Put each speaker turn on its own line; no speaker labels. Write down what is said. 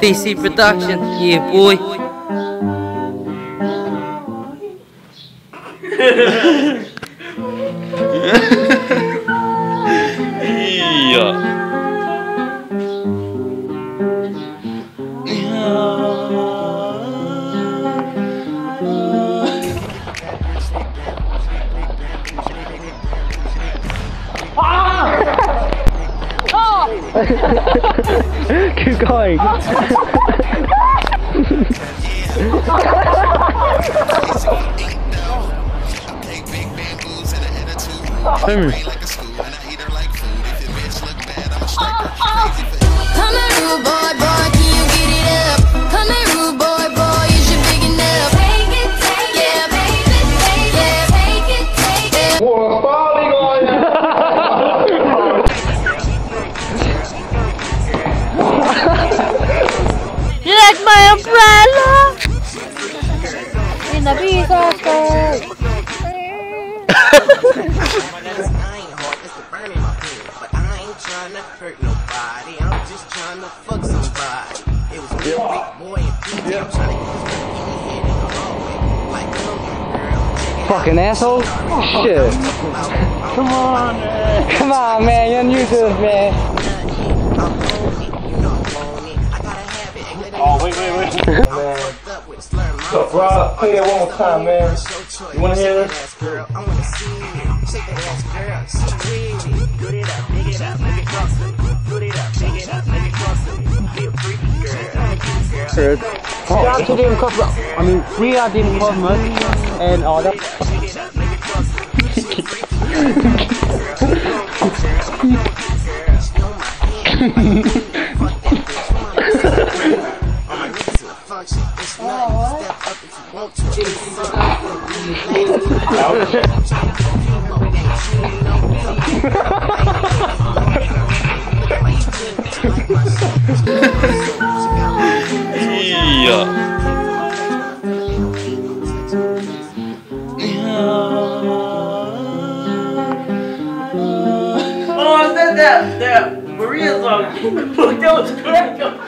DC Production, yeah, boy.
Keep going.
Come
trying to hurt nobody. I'm just trying to fuck somebody. It was me, big boy, and PJ. I'm trying to get this in the head in the hallway. Like, come here, girl.
Fucking asshole. Shit.
Come on, man.
Come on, man. You're on YouTube, man.
I'm on it, you know I'm on it. I gotta have it. Oh, wait, wait, wait. I'm fucked up with a slur in my
So, bro, play that one more time, man. You wanna hear this?
Girl.
We actually didn't cover. I mean, we are didn't and all that.
All up.
Oh, I said that, that Maria song. that was correct.